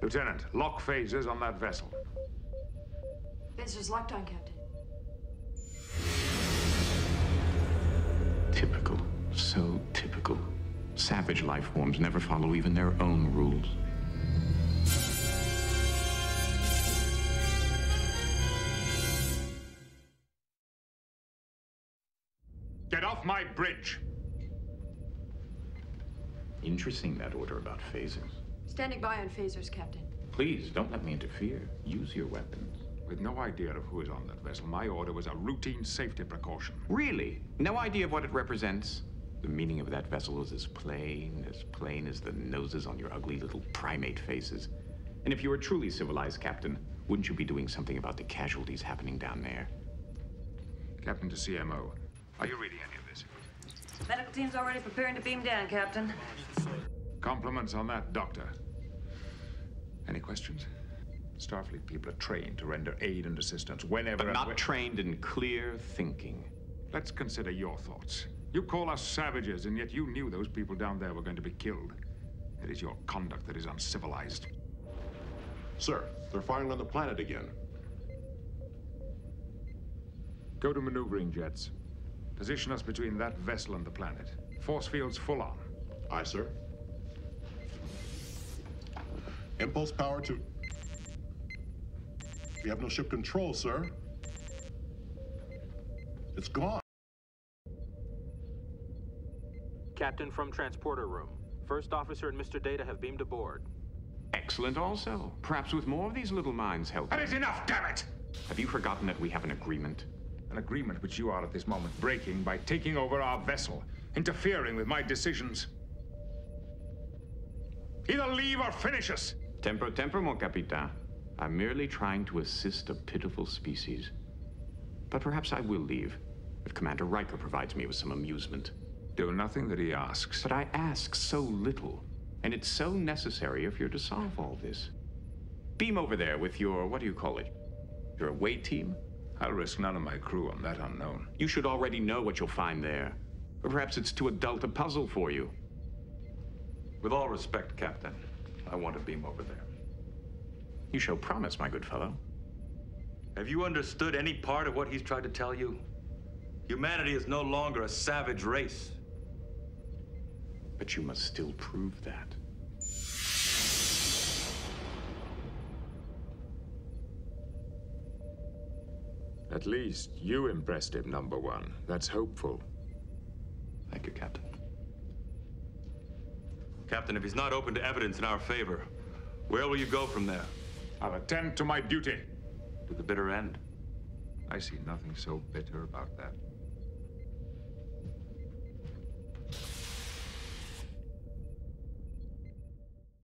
Lieutenant, lock phasers on that vessel. Phasers locked on, Captain. Typical. So typical. Savage life forms never follow even their own rules. Get off my bridge! Interesting, that order about phasers. Standing by on phasers, Captain. Please, don't let me interfere. Use your weapons. With no idea of who is on that vessel, my order was a routine safety precaution. Really? No idea of what it represents? The meaning of that vessel is as plain, as plain as the noses on your ugly little primate faces. And if you were truly civilized, Captain, wouldn't you be doing something about the casualties happening down there? Captain to CMO, are you reading any of this? Medical team's already preparing to beam down, Captain. Compliments on that, Doctor. Any questions? Starfleet people are trained to render aid and assistance whenever. But not trained in clear thinking. Let's consider your thoughts. You call us savages, and yet you knew those people down there were going to be killed. It is your conduct that is uncivilized. Sir, they're firing on the planet again. Go to maneuvering jets. Position us between that vessel and the planet. Force fields full on. Aye, sir. Impulse power to... We have no ship control, sir. It's gone. Captain from transporter room. First officer and Mr. Data have beamed aboard. Excellent also. Perhaps with more of these little minds helping. That is enough, damn it! Have you forgotten that we have an agreement? An agreement which you are at this moment breaking by taking over our vessel, interfering with my decisions. Either leave or finish us! Tempo, tempo, mon capitaine. I'm merely trying to assist a pitiful species. But perhaps I will leave, if Commander Riker provides me with some amusement. Do nothing that he asks. But I ask so little, and it's so necessary if you're to solve all this. Beam over there with your, what do you call it? Your away team? I'll risk none of my crew on that unknown. You should already know what you'll find there. Or perhaps it's too adult a puzzle for you. With all respect, Captain, I want to beam over there. You show promise, my good fellow. Have you understood any part of what he's tried to tell you? Humanity is no longer a savage race. But you must still prove that. At least you impressed him, number one. That's hopeful. Thank you, Captain. Captain, if he's not open to evidence in our favor, where will you go from there? I'll attend to my duty. To the bitter end. I see nothing so bitter about that.